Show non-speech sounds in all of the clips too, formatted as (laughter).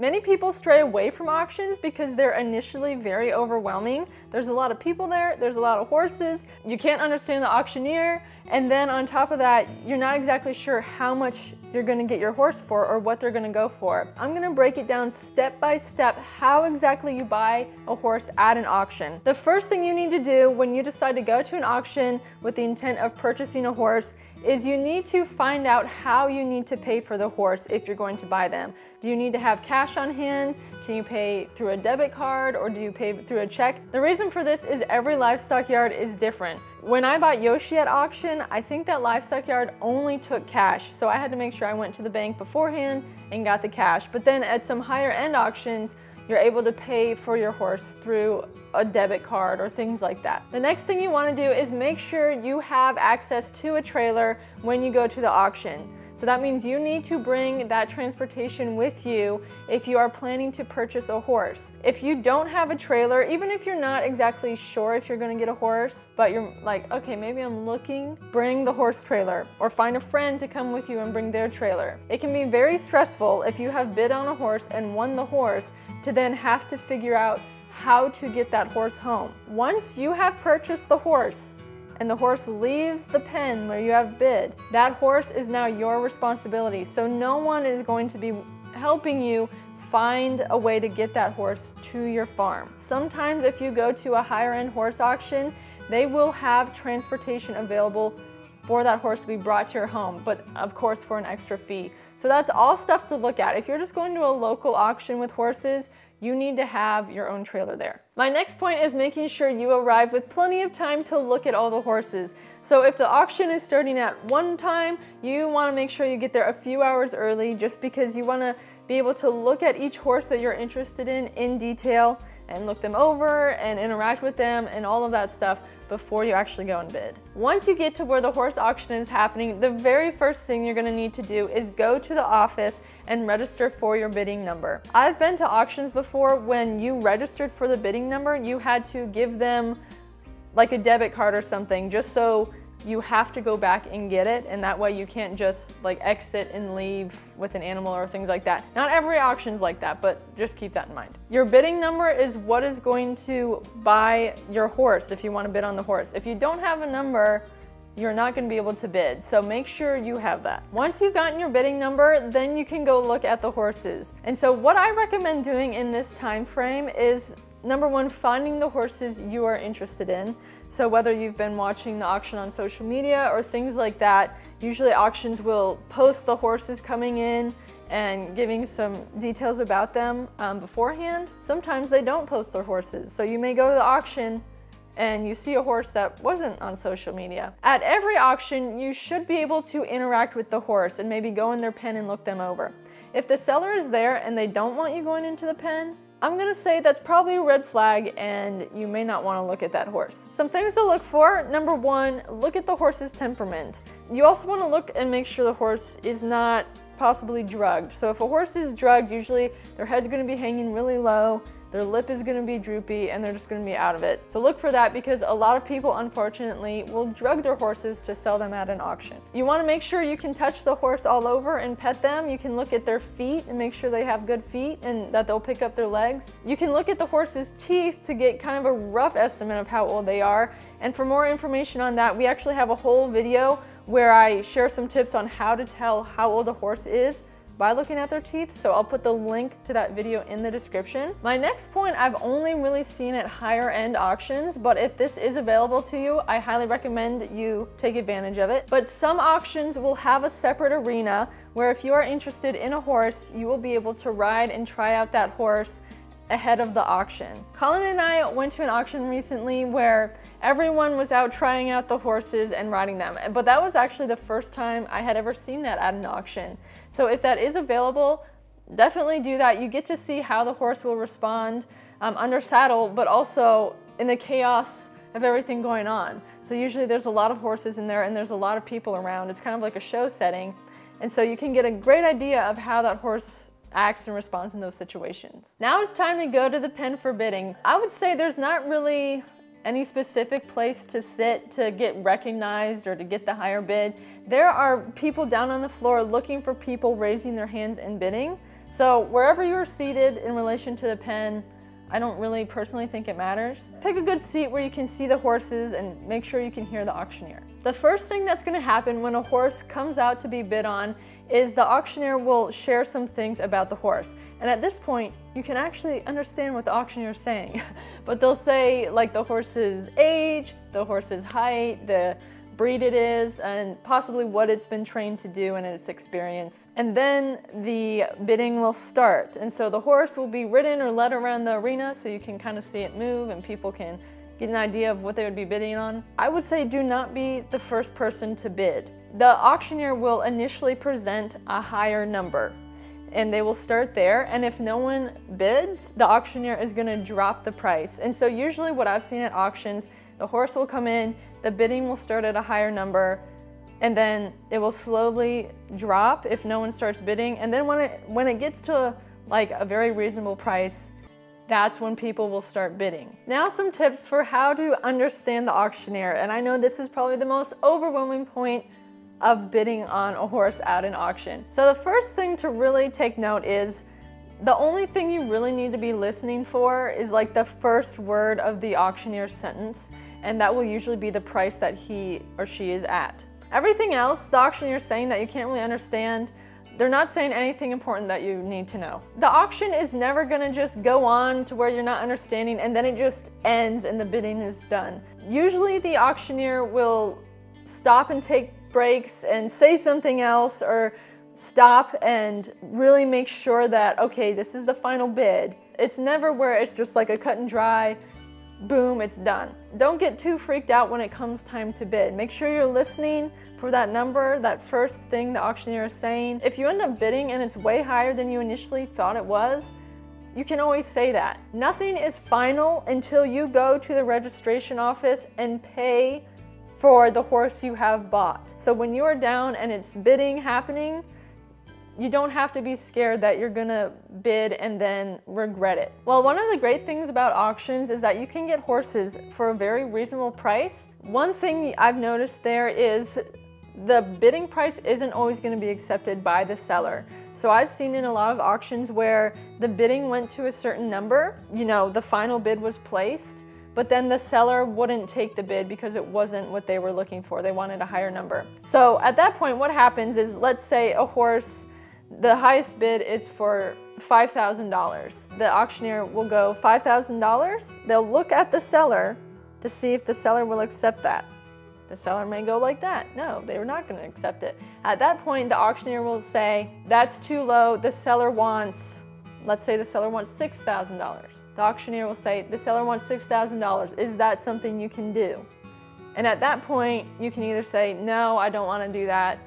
Many people stray away from auctions because they're initially very overwhelming. There's a lot of people there, there's a lot of horses, you can't understand the auctioneer, and then on top of that, you're not exactly sure how much you're gonna get your horse for or what they're gonna go for. I'm gonna break it down step by step how exactly you buy a horse at an auction. The first thing you need to do when you decide to go to an auction with the intent of purchasing a horse is you need to find out how you need to pay for the horse if you're going to buy them. Do you need to have cash on hand? Can you pay through a debit card or do you pay through a check? The reason for this is every livestock yard is different. When I bought Yoshi at auction, I think that livestock yard only took cash. So I had to make sure I went to the bank beforehand and got the cash. But then at some higher end auctions, you're able to pay for your horse through a debit card or things like that. The next thing you wanna do is make sure you have access to a trailer when you go to the auction. So that means you need to bring that transportation with you if you are planning to purchase a horse. If you don't have a trailer, even if you're not exactly sure if you're gonna get a horse, but you're like, okay, maybe I'm looking, bring the horse trailer or find a friend to come with you and bring their trailer. It can be very stressful if you have bid on a horse and won the horse to then have to figure out how to get that horse home. Once you have purchased the horse, and the horse leaves the pen where you have bid, that horse is now your responsibility. So no one is going to be helping you find a way to get that horse to your farm. Sometimes if you go to a higher end horse auction, they will have transportation available for that horse to be brought to your home, but of course for an extra fee. So that's all stuff to look at. If you're just going to a local auction with horses, you need to have your own trailer there. My next point is making sure you arrive with plenty of time to look at all the horses. So if the auction is starting at one time, you wanna make sure you get there a few hours early just because you wanna be able to look at each horse that you're interested in in detail and look them over and interact with them and all of that stuff before you actually go and bid. Once you get to where the horse auction is happening, the very first thing you're gonna need to do is go to the office and register for your bidding number. I've been to auctions before when you registered for the bidding number, you had to give them like a debit card or something just so you have to go back and get it and that way you can't just like exit and leave with an animal or things like that. Not every auction's like that, but just keep that in mind. Your bidding number is what is going to buy your horse if you want to bid on the horse. If you don't have a number, you're not going to be able to bid. So make sure you have that. Once you've gotten your bidding number, then you can go look at the horses. And so what I recommend doing in this time frame is number one, finding the horses you are interested in. So whether you've been watching the auction on social media or things like that, usually auctions will post the horses coming in and giving some details about them um, beforehand. Sometimes they don't post their horses. So you may go to the auction and you see a horse that wasn't on social media. At every auction, you should be able to interact with the horse and maybe go in their pen and look them over. If the seller is there and they don't want you going into the pen, I'm gonna say that's probably a red flag and you may not wanna look at that horse. Some things to look for, number one, look at the horse's temperament. You also wanna look and make sure the horse is not possibly drugged. So if a horse is drugged, usually their head's gonna be hanging really low, their lip is gonna be droopy and they're just gonna be out of it. So look for that because a lot of people unfortunately will drug their horses to sell them at an auction. You wanna make sure you can touch the horse all over and pet them. You can look at their feet and make sure they have good feet and that they'll pick up their legs. You can look at the horse's teeth to get kind of a rough estimate of how old they are. And for more information on that, we actually have a whole video where I share some tips on how to tell how old a horse is by looking at their teeth, so I'll put the link to that video in the description. My next point, I've only really seen at higher end auctions, but if this is available to you, I highly recommend you take advantage of it. But some auctions will have a separate arena where if you are interested in a horse, you will be able to ride and try out that horse ahead of the auction. Colin and I went to an auction recently where everyone was out trying out the horses and riding them. But that was actually the first time I had ever seen that at an auction. So if that is available, definitely do that. You get to see how the horse will respond um, under saddle, but also in the chaos of everything going on. So usually there's a lot of horses in there and there's a lot of people around. It's kind of like a show setting. And so you can get a great idea of how that horse acts and responds in those situations. Now it's time to go to the pen for bidding. I would say there's not really any specific place to sit to get recognized or to get the higher bid. There are people down on the floor looking for people raising their hands and bidding. So wherever you're seated in relation to the pen, I don't really personally think it matters. Pick a good seat where you can see the horses and make sure you can hear the auctioneer. The first thing that's gonna happen when a horse comes out to be bid on is the auctioneer will share some things about the horse. And at this point, you can actually understand what the auctioneer is saying. (laughs) but they'll say like the horse's age, the horse's height, the breed it is, and possibly what it's been trained to do in its experience. And then the bidding will start. And so the horse will be ridden or led around the arena so you can kind of see it move and people can get an idea of what they would be bidding on. I would say do not be the first person to bid. The auctioneer will initially present a higher number and they will start there. And if no one bids, the auctioneer is gonna drop the price. And so usually what I've seen at auctions, the horse will come in, the bidding will start at a higher number, and then it will slowly drop if no one starts bidding. And then when it, when it gets to like a very reasonable price, that's when people will start bidding. Now some tips for how to understand the auctioneer. And I know this is probably the most overwhelming point of bidding on a horse at an auction. So the first thing to really take note is the only thing you really need to be listening for is like the first word of the auctioneer's sentence and that will usually be the price that he or she is at. Everything else, the auctioneer is saying that you can't really understand, they're not saying anything important that you need to know. The auction is never gonna just go on to where you're not understanding and then it just ends and the bidding is done. Usually the auctioneer will stop and take breaks and say something else or stop and really make sure that, okay, this is the final bid. It's never where it's just like a cut and dry, boom, it's done. Don't get too freaked out when it comes time to bid. Make sure you're listening for that number, that first thing the auctioneer is saying. If you end up bidding and it's way higher than you initially thought it was, you can always say that. Nothing is final until you go to the registration office and pay for the horse you have bought. So when you are down and it's bidding happening, you don't have to be scared that you're gonna bid and then regret it. Well, one of the great things about auctions is that you can get horses for a very reasonable price. One thing I've noticed there is the bidding price isn't always going to be accepted by the seller. So I've seen in a lot of auctions where the bidding went to a certain number, you know, the final bid was placed, but then the seller wouldn't take the bid because it wasn't what they were looking for. They wanted a higher number. So at that point, what happens is, let's say a horse the highest bid is for $5,000. The auctioneer will go $5,000. They'll look at the seller to see if the seller will accept that. The seller may go like that. No, they were not going to accept it. At that point, the auctioneer will say, that's too low. The seller wants, let's say the seller wants $6,000. The auctioneer will say, the seller wants $6,000. Is that something you can do? And at that point, you can either say, no, I don't want to do that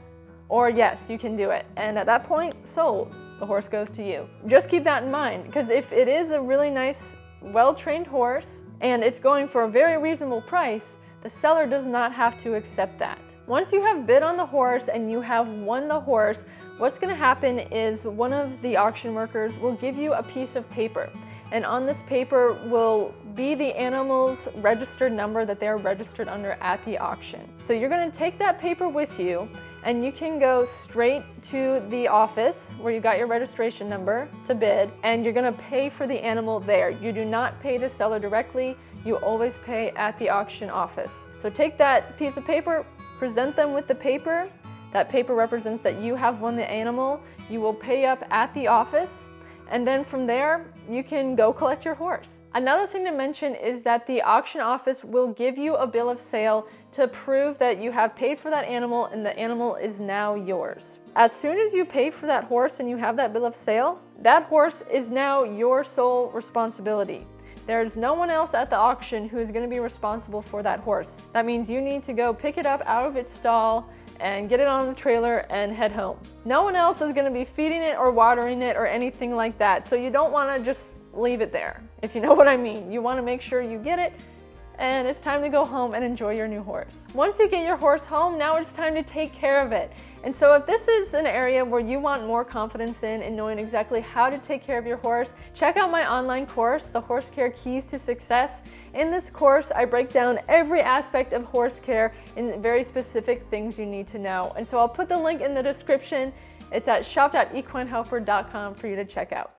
or yes, you can do it. And at that point, sold. The horse goes to you. Just keep that in mind because if it is a really nice, well-trained horse and it's going for a very reasonable price, the seller does not have to accept that. Once you have bid on the horse and you have won the horse, what's gonna happen is one of the auction workers will give you a piece of paper. And on this paper will be the animal's registered number that they're registered under at the auction. So you're gonna take that paper with you and you can go straight to the office where you got your registration number to bid and you're gonna pay for the animal there. You do not pay the seller directly, you always pay at the auction office. So take that piece of paper, present them with the paper. That paper represents that you have won the animal. You will pay up at the office and then from there, you can go collect your horse. Another thing to mention is that the auction office will give you a bill of sale to prove that you have paid for that animal and the animal is now yours. As soon as you pay for that horse and you have that bill of sale, that horse is now your sole responsibility. There's no one else at the auction who is going to be responsible for that horse. That means you need to go pick it up out of its stall and get it on the trailer and head home. No one else is gonna be feeding it or watering it or anything like that. So you don't wanna just leave it there, if you know (laughs) what I mean. You wanna make sure you get it and it's time to go home and enjoy your new horse. Once you get your horse home, now it's time to take care of it. And so if this is an area where you want more confidence in and knowing exactly how to take care of your horse, check out my online course, The Horse Care Keys to Success. In this course, I break down every aspect of horse care and very specific things you need to know. And so I'll put the link in the description It's at shop.equinehelper.com for you to check out.